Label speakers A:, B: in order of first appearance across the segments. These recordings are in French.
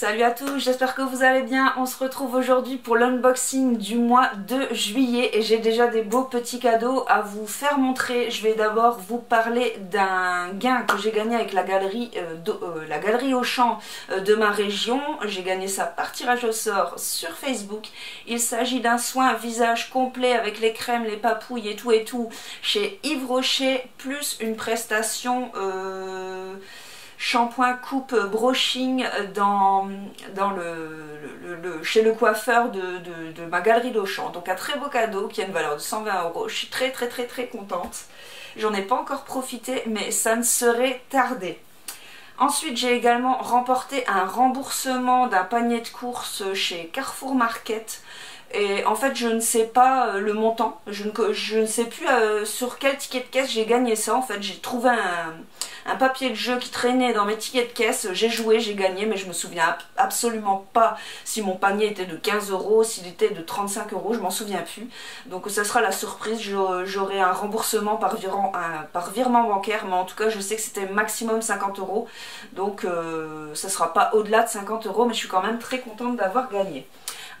A: Salut à tous, j'espère que vous allez bien. On se retrouve aujourd'hui pour l'unboxing du mois de juillet et j'ai déjà des beaux petits cadeaux à vous faire montrer. Je vais d'abord vous parler d'un gain que j'ai gagné avec la galerie, euh, euh, la galerie Auchan euh, de ma région. J'ai gagné ça par tirage au sort sur Facebook. Il s'agit d'un soin visage complet avec les crèmes, les papouilles et tout et tout chez Yves Rocher plus une prestation shampoing coupe brushing dans, dans le, chez le coiffeur de, ma galerie d'Auchan. Donc un très beau cadeau qui a une valeur de 120 euros. Je suis très très très très contente. J'en ai pas encore profité mais ça ne serait tardé. Ensuite, j'ai également remporté un remboursement d'un panier de courses chez Carrefour Market et en fait, je ne sais pas euh, le montant. Je ne, sais plus euh, sur quel ticket de caisse j'ai gagné ça. En fait, j'ai trouvé un, papier de jeu qui traînait dans mes tickets de caisse. J'ai joué, j'ai gagné, mais je me souviens absolument pas si mon panier était de 15 euros, s'il était de 35 euros. Je m'en souviens plus. Donc, ça sera la surprise. J'aurai un remboursement par, virement, par virement bancaire. Mais en tout cas, je sais que c'était maximum 50 euros. Donc, euh, ça sera pas au-delà de 50 euros. Mais je suis quand même très contente d'avoir gagné.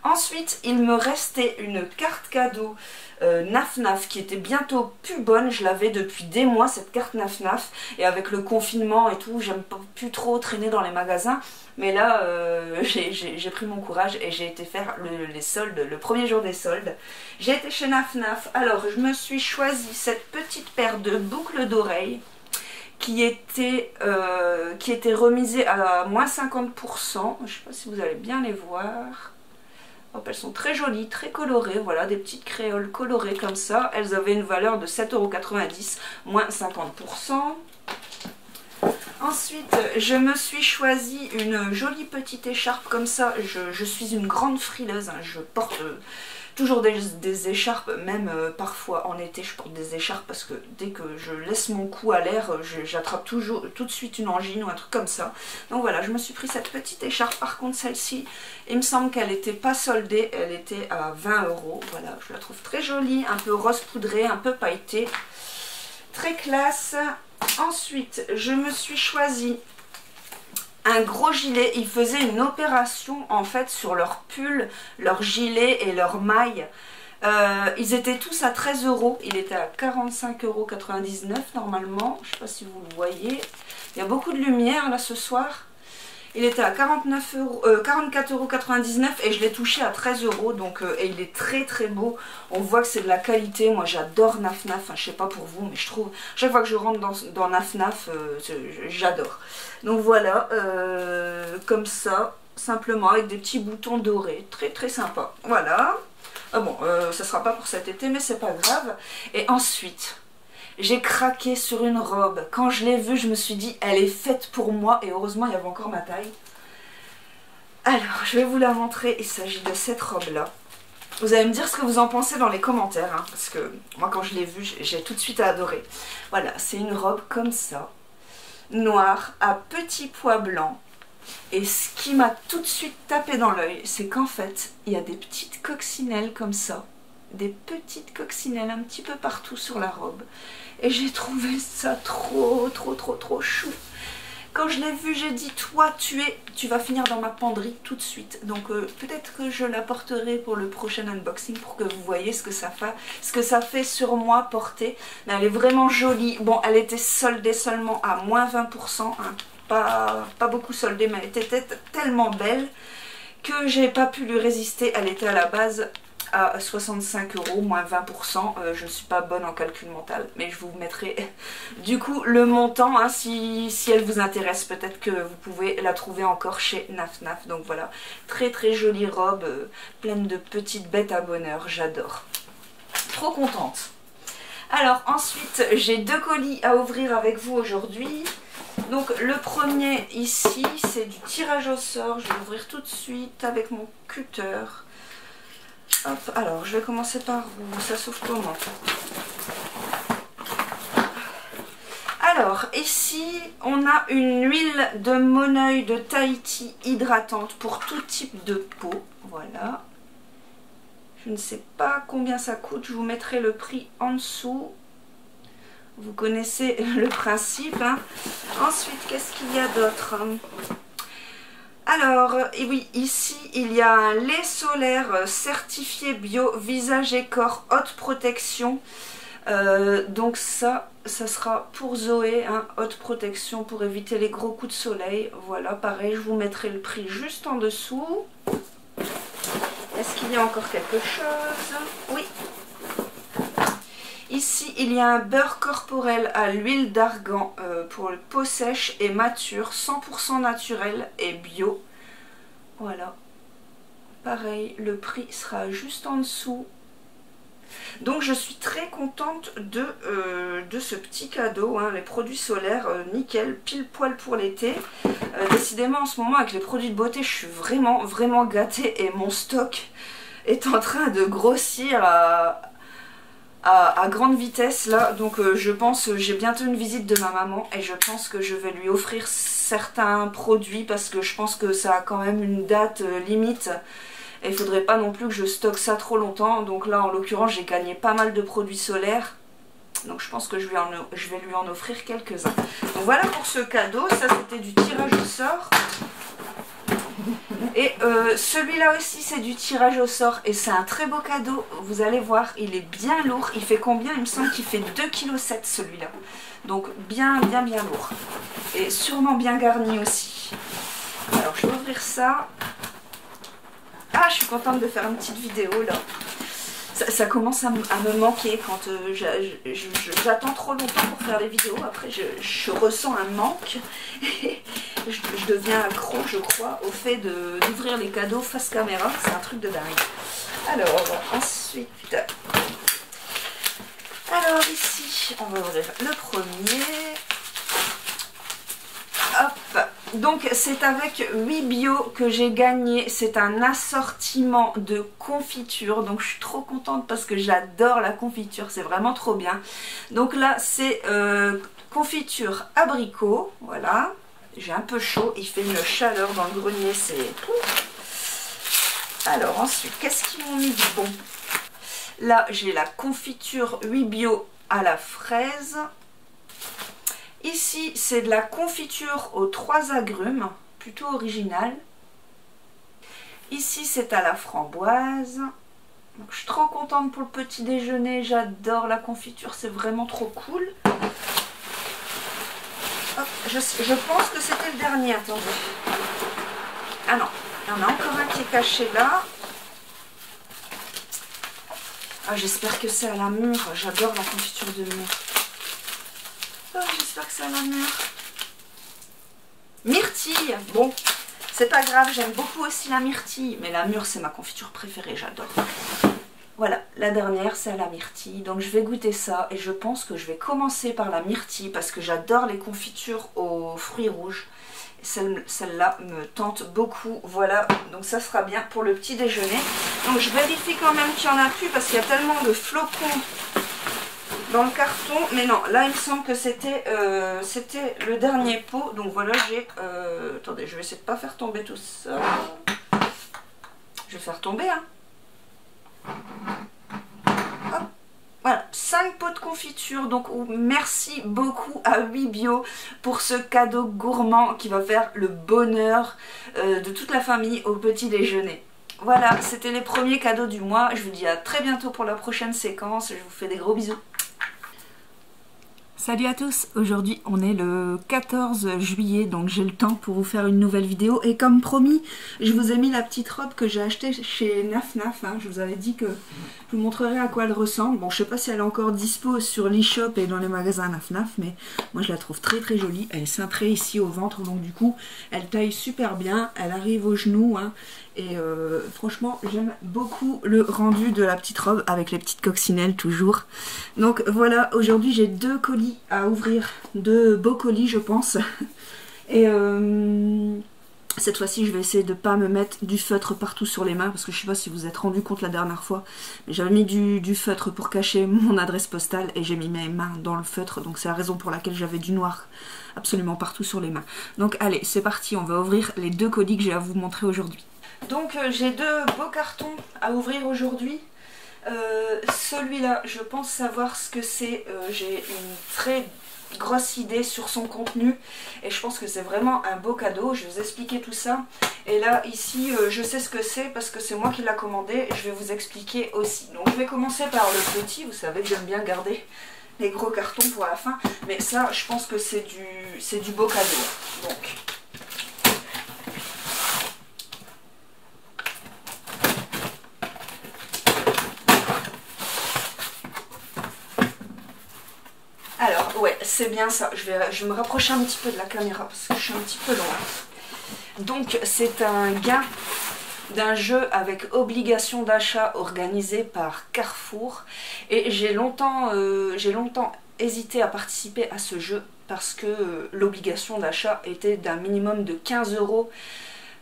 A: Ensuite, il me restait une carte cadeau euh, Naf Naf qui était bientôt plus bonne. Je l'avais depuis des mois cette carte Naf Naf. Et avec le confinement et tout, j'aime plus trop traîner dans les magasins. Mais là, euh, j'ai pris mon courage et j'ai été faire les soldes, le premier jour des soldes. J'ai été chez Naf Naf. Alors, je me suis choisi cette petite paire de boucles d'oreilles qui était, euh, qui était remisée à moins 50%. Je ne sais pas si vous allez bien les voir elles sont très jolies, très colorées, voilà, des petites créoles colorées comme ça. Elles avaient une valeur de 7,90€, moins 50%. Ensuite, je me suis choisi une jolie petite écharpe comme ça. Je, suis une grande frileuse, hein. je porte toujours des, écharpes, même euh, parfois en été je porte des écharpes parce que dès que je laisse mon cou à l'air, euh, j'attrape toujours tout de suite une angine ou un truc comme ça. Donc voilà, je me suis pris cette petite écharpe. Par contre celle-ci, il me semble qu'elle n'était pas soldée, elle était à 20 euros. Voilà, je la trouve très jolie, un peu rose poudrée, un peu pailletée. Très classe. Ensuite, je me suis choisi un gros gilet. Ils faisaient une opération en fait sur leur pull, leur gilet et leur maille. Euh, ils étaeurs tous à 13 euros. Il était à 45,99 euros normalement. Je ne sais pas si vous le voyez. Il y a beaucoup de lumière là ce soir. Il était à 49 euros, 44,99 euros et je l'ai touché à 13 euros. Donc, euh, et il est très très beau. On voit que c'est de la qualité. Moi j'adore Naf Naf. Enfin, je sais pas pour vous, mais je trouve chaque fois que je rentre dans, dans Naf Naf, euh, j'adore. Donc voilà, euh, comme ça, simplement avec des petits boutons dorés. Très très sympa. Voilà. Ah bon, ça sera pas pour cet été, mais c'est pas grave. Et ensuite, j'ai craqué sur une robe. Quand je l'ai vue, je me suis dit, elle est faite pour moi. Et heureusement, il y avait encore ma taille. Alors, je vais vous la montrer. Il s'agit de cette robe-là. Vous allez me dire ce que vous en pensez dans les commentaires. Hein, parce que moi, quand je l'ai vue, j'ai tout de suite adoré. Voilà, c'est une robe comme ça. Noire, à petits pois blancs. Et ce qui m'a tout de suite tapé dans l'œil, c'est qu'en fait, il y a des petites coccinelles comme ça. Des petites coccinelles un petit peu partout sur la robe. Et j'ai trouvé ça trop, trop, trop, trop chou. Quand je l'ai vu, j'ai dit, toi, tu es, tu vas finir dans ma penderie tout de suite. Donc euh, peut-être que je la porterai pour le prochain unboxing pour que vous voyez ce que ça fait, ce que ça fait sur moi porter. Mais elle est vraiment jolie. Bon, elle était soldée seulement à moins 20%. Hein. Pas, beaucoup soldée, mais elle était tellement belle que j'ai pas pu lui résister. Elle était à la base à 65 euros, moins 20%. Euh, je ne suis pas bonne en calcul mental, mais je vous mettrai du coup le montant. Hein, si, elle vous intéresse, peut-être que vous pouvez la trouver encore chez Naf Naf. Donc voilà, très très jolie robe, euh, pleine de petites bêtes à bonheur. J'adore. Trop contente. Alors ensuite, j'ai deux colis à ouvrir avec vous aujourd'hui. Donc le premier ici, c'est du tirage au sort. Je vais ouvrir tout de suite avec mon cutter alors je vais commencer par où Ça s'ouvre comment alors, ici, on a une huile de Moneuil de Tahiti hydratante pour tout type de peau. Voilà. Je ne sais pas combien ça coûte. Je vous mettrai le prix en dessous. Vous connaissez le principe. Hein. Ensuite, qu'est-ce qu'il y a d'autre? Alors, oui, ici, il y a un lait solaire certifié bio visage et corps haute protection. Euh, donc ça, ça sera pour Zoé, hein, haute protection pour éviter les gros coups de soleil. Voilà, pareil, je vous mettrai le prix juste en dessous. Est-ce qu'il y a encore quelque chose? Oui. Ici, il y a un beurre corporel à l'huile d'argan euh, pour le peau sèche et mature, 100% naturel et bio. Voilà. Pareil, le prix sera juste en dessous. Donc je suis très contente de, euh, de ce petit cadeau, hein, les produits solaires euh, nickel, pile poil pour l'été. Euh, décidément en ce moment avec les produits de beauté je suis vraiment vraiment gâtée et mon stock est en train de grossir à, à, grande vitesse là. Donc je pense, j'ai bientôt une visite de ma maman et je pense que je vais lui offrir certains produits parce que je pense que ça a quand même une date limite et il faudrait pas non plus que je stocke ça trop longtemps. Donc là, en l'occurrence, j'ai gagné pas mal de produits solaires. Donc je pense que je vais, je vais lui en offrir quelques-uns. Donc voilà pour ce cadeau. Ça, c'était du tirage au sort. Et euh, celui-là aussi, c'est du tirage au sort. Et c'est un très beau cadeau. Vous allez voir, il est bien lourd. Il fait combien? Il me semble qu'il fait 2,7 kg celui-là. Donc bien, bien, bien lourd. Et sûrement bien garni aussi. Alors je vais ouvrir ça. Ah, je suis contente de faire une petite vidéo là. Ça, commence à, me manquer quand euh, j'attends trop longtemps pour faire les vidéos. Après, je, ressens un manque. je, deviens accro, je crois, au fait d'ouvrir les cadeaux face caméra. C'est un truc de dingue. Alors, ensuite... Alors ici, on va ouvrir le premier. Hop donc c'est avec 8 bio que j'ai gagné, c'est un assortiment de confiture, donc je suis trop contente parce que j'adore la confiture, c'est vraiment trop bien. Donc là c'est euh, confiture abricot, voilà, j'ai un peu chaud, il fait une chaleur dans le grenier, c'est... Alors ensuite, qu'est-ce qu'ils m'ont mis du bon? Là j'ai la confiture 8 bio à la fraise, Ici, c'est de la confiture aux trois agrumes, plutôt original. Ici, c'est à la framboise. je suis trop contente pour le petit déjeuner. J'adore la confiture, c'est vraiment trop cool. Je, pense que c'était le dernier, attendez. Ah non, il y en a encore un qui est caché là. Ah, j'espère que c'est à la mûre. J'adore la confiture de mûre. Oh, j'espère que ça va mûre. Myrtille, bon, c'est pas grave, j'aime beaucoup aussi la myrtille, mais la mûre c'est ma confiture préférée, j'adore. Voilà, la dernière c'est à la myrtille, donc je vais goûter ça et je pense que je vais commencer par la myrtille parce que j'adore les confitures aux fruits rouges. Celle-là me tente beaucoup, voilà, donc ça sera bien pour le petit déjeuner. Donc je vérifie quand même qu'il y en a plus parce qu'il y a tellement de flocons dans le carton. Mais non, là il me semble que c'était euh, le dernier pot. Donc voilà, j'ai... Euh, attendez, je vais essayer de pas faire tomber tout ça. Je vais faire tomber, hein. Voilà, 5 pots de confiture, donc merci beaucoup à 8 Bio pour ce cadeau gourmand qui va faire le bonheur euh, de toute la famille au petit déjeuner. Voilà, c'était les premiers cadeaux du mois. Je vous dis à très bientôt pour la prochaine séquence. Je vous fais des gros bisous. Salut à tous, aujourd'hui on est le 14 juillet donc j'ai le temps pour vous faire une nouvelle vidéo et comme promis je vous ai mis la petite robe que j'ai achetée chez Naf Naf, hein. je vous avais dit que je vous montrerai à quoi elle ressemble, bon je sais pas si elle est encore dispo sur l'e-shop et dans les magasins Naf Naf mais moi je la trouve très très jolie, elle est cintrée ici au ventre donc du coup elle taille super bien, elle arrive aux genoux hein. Et euh, franchement, j'aime beaucoup le rendu de la petite robe avec les petites coccinelles toujours. Donc voilà, aujourd'hui j'ai deux colis à ouvrir, deux beaux colis je pense. Et euh, cette fois-ci, je vais essayer de ne pas me mettre du feutre partout sur les mains parce que je ne sais pas si vous êtes rendu compte la dernière fois, mais j'avais mis du, feutre pour cacher mon adresse postale et j'ai mis mes mains dans le feutre, donc c'est la raison pour laquelle j'avais du noir absolument partout sur les mains. Donc allez, c'est parti, on va ouvrir les deux colis que j'ai à vous montrer aujourd'hui. Donc euh, j'ai deux beaux cartons à ouvrir aujourd'hui. Euh, celui-là, je pense savoir ce que c'est. Euh, j'ai une très grosse idée sur son contenu et je pense que c'est vraiment un beau cadeau. Je vais vous expliquer tout ça. Et là, ici, je sais ce que c'est parce que c'est moi qui l'a commandé je vais vous expliquer aussi. Donc je vais commencer par le petit, vous savez que j'aime bien garder les gros cartons pour la fin. Mais ça, je pense que c'est du, du beau cadeau. Alors, ouais, c'est bien ça. Je vais, me rapprocher un petit peu de la caméra parce que je suis un petit peu loin. Donc, c'est un gain d'un jeu avec obligation d'achat organisé par Carrefour. Et j'ai longtemps, euh, hésité à participer à ce jeu parce que euh, l'obligation d'achat était d'un minimum de 15 euros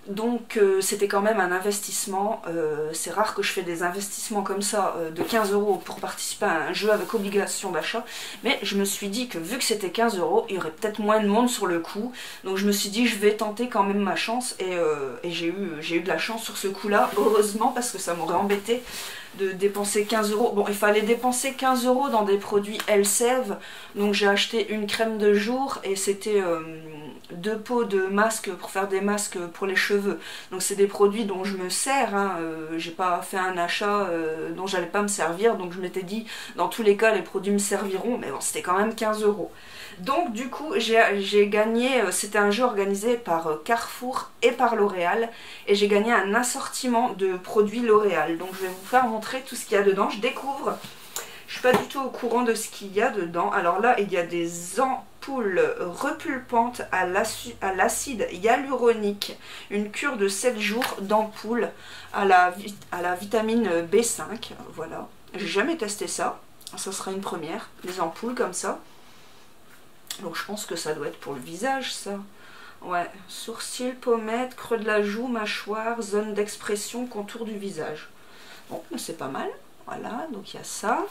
A: donc euh, c'était quand même un investissement. Euh, c'est rare que je fais des investissements comme ça euh, de 15 euros pour participer à un jeu avec obligation d'achat. Mais je me suis dit que vu que c'était 15 euros, il y aurait peut-être moins de monde sur le coup. Donc je me suis dit je vais tenter quand même ma chance. Et, j'ai eu, eu de la chance sur ce coup-là, heureusement, parce que ça m'aurait embêté de dépenser 15 euros. Bon, il fallait dépenser 15 euros dans des produits Elseve. Donc j'ai acheté une crème de jour et c'était euh, deux pots de masques pour faire des masques pour les cheveux. Donc c'est des produits dont je me sers. Hein. Euh, j'ai pas fait un achat euh, dont j'allais pas me servir. Donc je m'étais dit, dans tous les cas, les produits me serviront. Mais bon, c'était quand même 15 euros. Donc du coup, j'ai gagné, c'était un jeu organisé par Carrefour et par L'Oréal, et j'ai gagné un assortiment de produits L'Oréal. Donc je vais vous faire montrer tout ce qu'il y a dedans. Je découvre, je suis pas du tout au courant de ce qu'il y a dedans. Alors là, il y a des ampoules repulpantes à l'acide hyaluronique, une cure de 7 jours d'ampoules à la, à la vitamine B5, voilà. J'ai jamais testé ça, ça sera une première, des ampoules comme ça. Donc je pense que ça doit être pour le visage ça. Ouais, sourcils, pommettes, creux de la joue, mâchoire, zone d'expression, contour du visage. Bon, c'est pas mal. Voilà, donc il y a ça.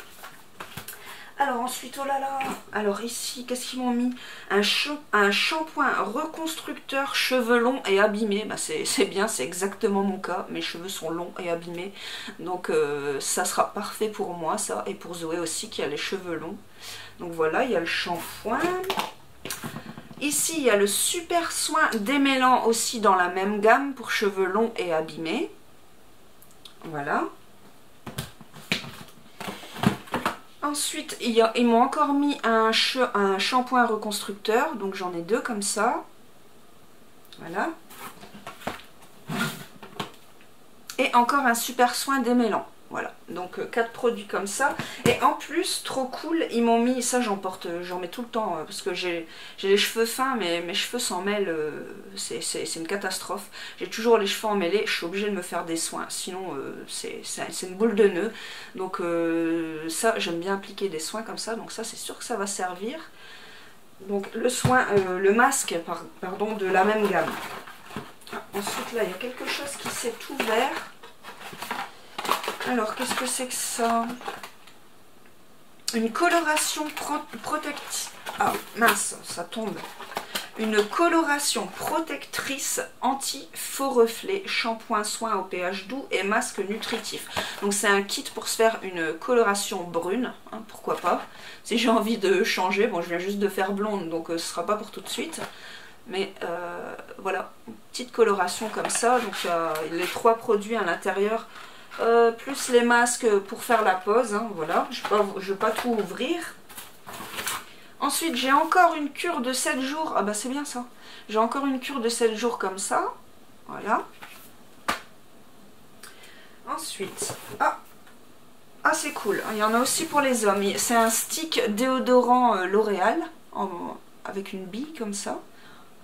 A: Alors ensuite, oh là là, alors ici, qu'est-ce qu'ils m'ont mis? Un, shampoing reconstructeur cheveux longs et abîmés. Bah, c'est bien, c'est exactement mon cas. Mes cheveux sont longs et abîmés. Donc euh, ça sera parfait pour moi, ça. Et pour Zoé aussi, qui a les cheveux longs. Donc voilà, il y a le shampoing. Ici, il y a le super soin démêlant aussi dans la même gamme pour cheveux longs et abîmés. Voilà. Ensuite, ils m'ont encore mis un, shampoing reconstructeur. Donc j'en ai deux comme ça. Voilà. Et encore un super soin démêlant. Voilà, donc euh, quatre produits comme ça. Et en plus, trop cool, ils m'ont mis, ça j'en porte, euh, j'en mets tout le temps, euh, parce que j'ai les cheveux fins, mais mes cheveux s'en mêlent, c'est une catastrophe. J'ai toujours les cheveux emmêlés, je suis obligée de me faire des soins, sinon c'est une boule de nœud. Donc ça, j'aime bien appliquer des soins comme ça, donc ça c'est sûr que ça va servir. Donc le soin, le masque, de la même gamme. ensuite là, il y a quelque chose qui s'est ouvert. Alors, qu'est-ce que c'est que ça? Une coloration protectrice. Ah, mince, ça tombe. Une coloration protectrice anti-faux reflet, shampoing, soin au pH doux et masque nutritif. Donc c'est un kit pour se faire une coloration brune, hein, pourquoi pas. Si j'ai envie de changer, bon je viens juste de faire blonde, donc euh, ce sera pas pour tout de suite. Mais euh, voilà, petite coloration comme ça. Donc les trois produits à l'intérieur euh, plus les masques pour faire la pose, hein, voilà, je ne vais, pas tout ouvrir. Ensuite, j'ai encore une cure de 7 jours, ah bah c'est bien ça, j'ai encore une cure de 7 jours comme ça, voilà. Ensuite, ah, ah c'est cool, il y en a aussi pour les hommes, c'est un stick déodorant euh, L'Oréal, avec une bille comme ça,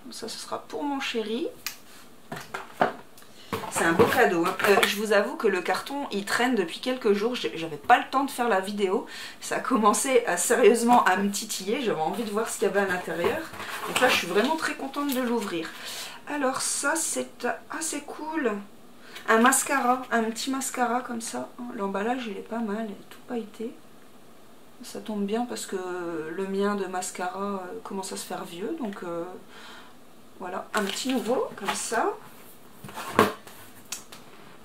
A: ça ce sera pour mon chéri. C'est un beau cadeau. Hein. Euh, je vous avoue que le carton, il traîne depuis quelques jours. J'avais pas le temps de faire la vidéo. Ça a commencé à, sérieusement à me titiller. J'avais envie de voir ce qu'il y avait à l'intérieur. Donc là, je suis vraiment très contente de l'ouvrir. Alors ça, c'est assez cool. Un mascara, un petit mascara comme ça. L'emballage, il est pas mal, il est tout pailleté. Ça tombe bien parce que le mien de mascara euh, commence à se faire vieux. Donc euh, voilà, un petit nouveau comme ça.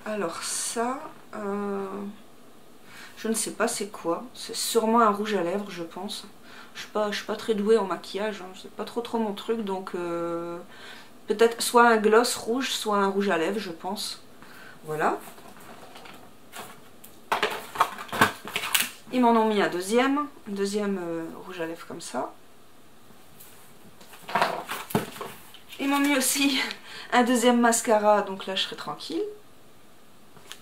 A: Alors ça, euh, je ne sais pas c'est quoi. C'est sûrement un rouge à lèvres, je pense. Je suis suis pas très douée en maquillage, hein. c'est pas trop trop mon truc, donc euh, peut-être soit un gloss rouge, soit un rouge à lèvres, je pense. Voilà. Ils m'en ont mis un deuxième, un deuxième euh, rouge à lèvres comme ça. Ils m'ont mis aussi un deuxième mascara, donc là je serai tranquille.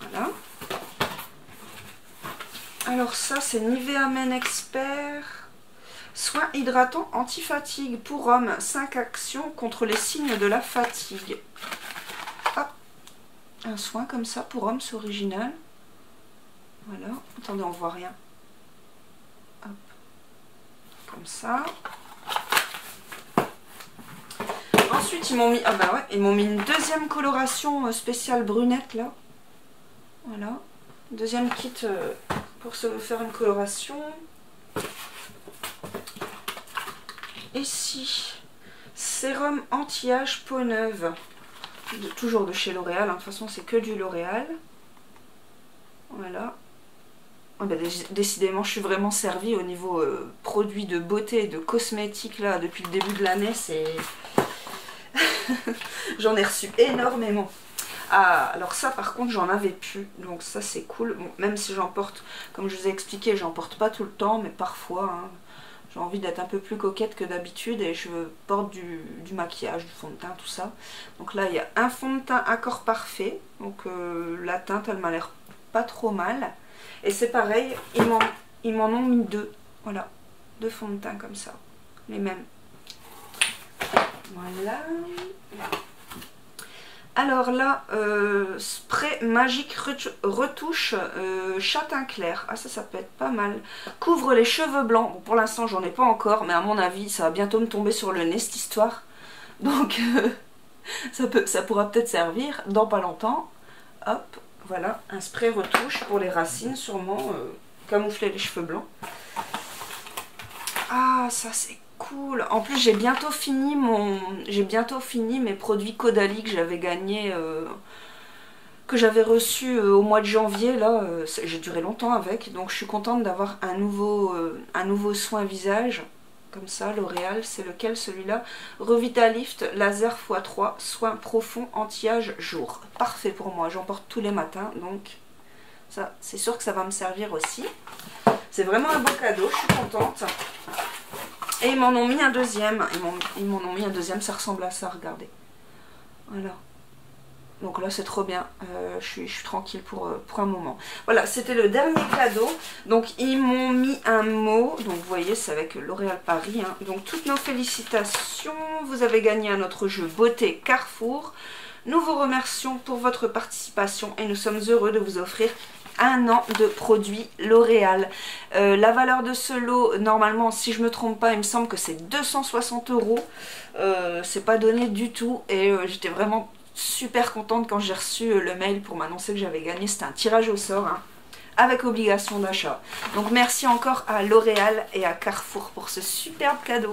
A: Voilà. Alors ça c'est Nivea Men Expert. Soin hydratant anti-fatigue pour hommes. 5 actions contre les signes de la fatigue. Un soin comme ça pour hommes, c'est original. Voilà. Attendez, on voit rien. Hop. Comme ça. Ensuite, ils m'ont mis, ah bah ouais, ils m'ont mis une deuxième coloration euh, spéciale brunette là. Voilà. Deuxième kit euh, pour se faire une coloration. Ici, sérum anti-âge peau neuve. toujours de chez L'Oréal. Hein. De toute façon, c'est que du L'Oréal. Voilà. Ah bah, décidément, je suis vraiment servie au niveau euh, produits de beauté et de cosmétiques là depuis le début de l'année. J'en ai reçu énormément. Ah, alors ça par contre j'en avais plus, donc ça c'est cool. même si j'en porte, comme je vous ai expliqué, j'en porte pas tout le temps, mais parfois hein, j'ai envie d'être un peu plus coquette que d'habitude et je porte du, maquillage, du fond de teint, tout ça. Donc là il y a un fond de teint accord parfait, donc euh, la teinte elle m'a l'air pas trop mal. Et c'est pareil, ils m'en ont mis deux, voilà, deux fonds de teint comme ça, les mêmes. Voilà. Alors là, euh, spray magique retouche euh, châtain clair. Ah ça, ça peut être pas mal. Couvre les cheveux blancs. pour l'instant, j'en ai pas encore, mais à mon avis, ça va bientôt me tomber sur le nez, cette histoire. Donc, euh, ça, peut, ça pourra peut-être servir dans pas longtemps. Hop, voilà, un spray retouche pour les racines, sûrement, camoufler les cheveux blancs. Ah, ça c'est cool. En plus, j'ai bientôt fini mon, j'ai bientôt fini mes produits Caudalie que j'avais gagné, euh, que j'avais reçu euh, au mois de janvier. Là, euh, j'ai duré longtemps avec, donc je suis contente d'avoir un nouveau, un nouveau soin visage. Comme ça, L'Oréal, c'est lequel celui-là? Revitalift Laser x3, soin profond anti-âge jour. Parfait pour moi, j'en porte tous les matins, donc ça, c'est sûr que ça va me servir aussi. C'est vraiment un beau cadeau, je suis contente. Et ils m'en ont mis un deuxième. Ils m'en ont mis un deuxième, ça ressemble à ça, regardez. Voilà. Donc là c'est trop bien, euh, je, suis, tranquille pour, euh, pour un moment. Voilà, c'était le dernier cadeau. Donc ils m'ont mis un mot, donc vous voyez c'est avec L'Oréal Paris. Hein. Donc toutes nos félicitations, vous avez gagné à notre jeu Beauté Carrefour. Nous vous remercions pour votre participation et nous sommes heureux de vous offrir un an de produits L'Oréal. Euh, la valeur de ce lot, normalement, si je me trompe pas, il me semble que c'est 260 euros. Euh, c'est pas donné du tout et euh, j'étais vraiment super contente quand j'ai reçu le mail pour m'annoncer que j'avais gagné. C'était un tirage au sort. Hein, avec obligation d'achat. Donc merci encore à L'Oréal et à Carrefour pour ce superbe cadeau.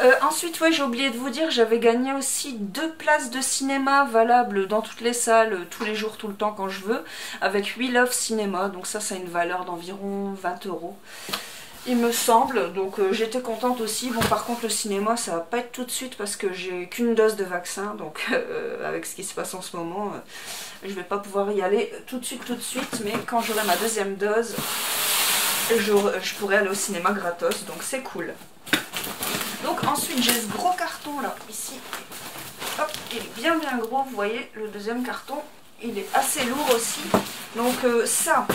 A: Euh, ensuite, ouais, j'ai oublié de vous dire, j'avais gagné aussi deux places de cinéma valables dans toutes les salles, euh, tous les jours, tout le temps, quand je veux, avec We Love Cinéma. Donc ça, ça a une valeur d'environ 20 euros, il me semble. Donc euh, j'étais contente aussi. Bon, par contre, le cinéma, ça va pas être tout de suite parce que j'ai qu'une dose de vaccin. Donc avec ce qui se passe en ce moment, je vais pas pouvoir y aller tout de suite, tout de suite. Mais quand j'aurai ma deuxième dose, je, je pourrai aller au cinéma gratos. Donc c'est cool. Donc ensuite j'ai ce gros carton là, ici. Hop, il est bien bien gros, vous voyez, le deuxième carton, il est assez lourd aussi. Donc euh, ça,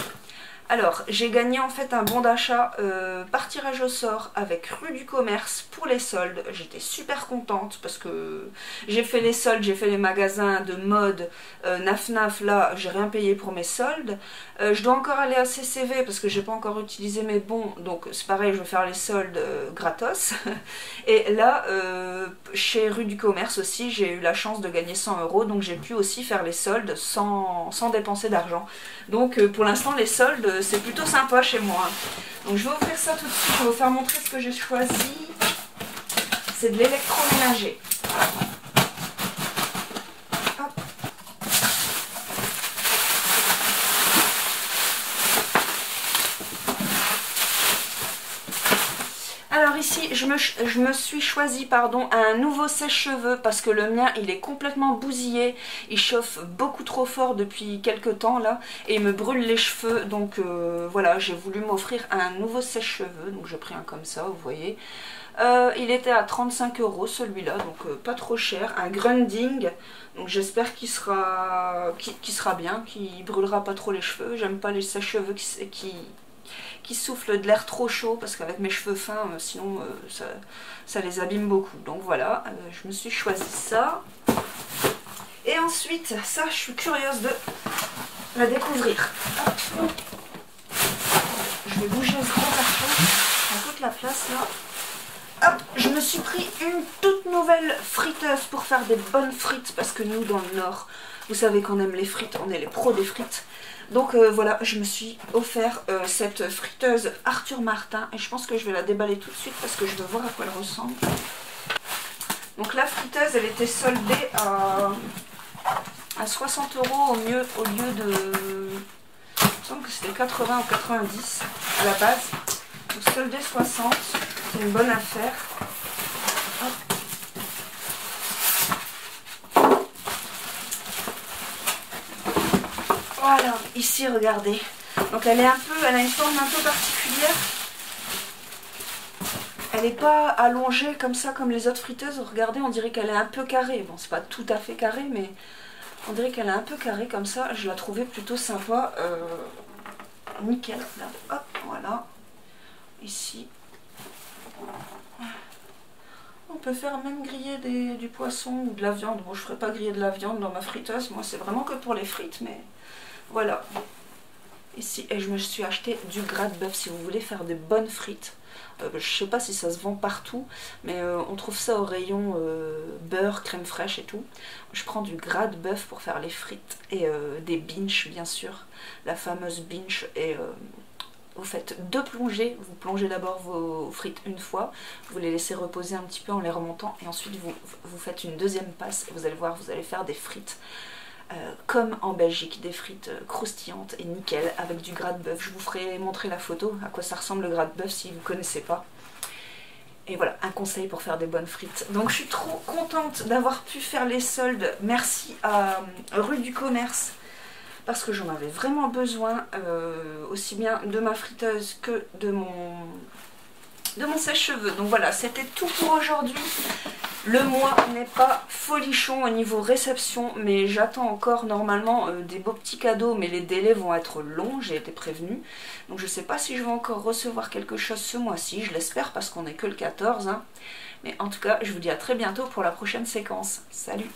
A: alors, j'ai gagné en fait un bon d'achat euh, par tirage au sort avec Rue du Commerce pour les soldes. J'étais super contente parce que j'ai fait les soldes, j'ai fait les magasins de mode euh, Naf Naf. Là, j'ai rien payé pour mes soldes. Euh, je dois encore aller à CCV parce que j'ai pas encore utilisé mes bons. Donc, c'est pareil, je vais faire les soldes gratos. Et là, chez Rue du Commerce aussi, j'ai eu la chance de gagner 100 euros. Donc, j'ai pu aussi faire les soldes sans, sans dépenser d'argent. Donc, pour l'instant, les soldes c'est plutôt sympa chez moi. Donc je vais ouvrir ça tout de suite, je vais vous faire montrer ce que j'ai choisi. C'est de l'électroménager. Je me, suis choisi pardon, un nouveau sèche-cheveux parce que le mien, il est complètement bousillé. Il chauffe beaucoup trop fort depuis quelques temps là et il me brûle les cheveux. Donc euh, voilà, j'ai voulu m'offrir un nouveau sèche-cheveux. Donc j'ai pris un comme ça, vous voyez. Euh, il était à 35 euros celui-là, donc euh, pas trop cher. Un Grunding, donc j'espère qu'il sera, sera bien, qu'il brûlera pas trop les cheveux. J'aime pas les sèche-cheveux qui, qui soufflent de l'air trop chaud, parce qu'avec mes cheveux fins, euh, sinon ça, ça, les abîme beaucoup. Donc voilà, je me suis choisi ça. Et ensuite, ça je suis curieuse de la découvrir. Je vais bouger ce gros carton, toute la place là. Hop, je me suis pris une toute nouvelle friteuse pour faire des bonnes frites parce que nous dans le nord, vous savez qu'on aime les frites, on est les pros des frites. Donc euh, voilà, je me suis offert euh, cette friteuse Arthur Martin et je pense que je vais la déballer tout de suite parce que je veux voir à quoi elle ressemble. Donc la friteuse, elle était soldée à, à 60 euros au, mieux, au lieu de... Il me semble que c'était 80 ou 90 à la base. Donc soldée 60 c'est une bonne affaire. Voilà, ici regardez. Donc elle est un peu, elle a une forme un peu particulière. Elle n'est pas allongée comme ça comme les autres friteuses. Regardez, on dirait qu'elle est un peu carrée. Bon, c'est pas tout à fait carré, mais on dirait qu'elle est un peu carrée comme ça. Je la trouvais plutôt sympa. Euh, nickel. hop, voilà. Ici, on peut faire même griller du poisson ou de la viande. Bon, je ne ferai pas griller de la viande dans ma friteuse. Moi, c'est vraiment que pour les frites, mais voilà. Ici, et je me suis acheté du gras de bœuf si vous voulez faire des bonnes frites. Euh, je sais pas si ça se vend partout, mais euh, on trouve ça au rayon euh, beurre, crème fraîche et tout. Je prends du gras de bœuf pour faire les frites et des binches, bien sûr. La fameuse binche et vous faites deux plongées, vous plongez d'abord vos frites une fois, vous les laissez reposer un petit peu en les remontant et ensuite vous, vous faites une deuxième passe et vous allez voir, vous allez faire des frites euh, comme en Belgique, des frites euh, croustillantes et nickel avec du gras de bœuf. Je vous ferai montrer la photo, à quoi ça ressemble le gras de bœuf si vous ne connaissez pas. Et voilà, un conseil pour faire des bonnes frites. Donc je suis trop contente d'avoir pu faire les soldes. Merci à euh, Rue du Commerce parce que j'en avais vraiment besoin, aussi bien de ma friteuse que de mon, de mon sèche-cheveux. Donc voilà, c'était tout pour aujourd'hui. Le mois n'est pas folichon au niveau réception, mais j'attends encore normalement euh, des beaux petits cadeaux, mais les délais vont être longs, j'ai été prévenue. Donc je ne sais pas si je vais encore recevoir quelque chose ce mois-ci, je l'espère parce qu'on n'est que le 14. Hein. Mais en tout cas, je vous dis à très bientôt pour la prochaine séquence. Salut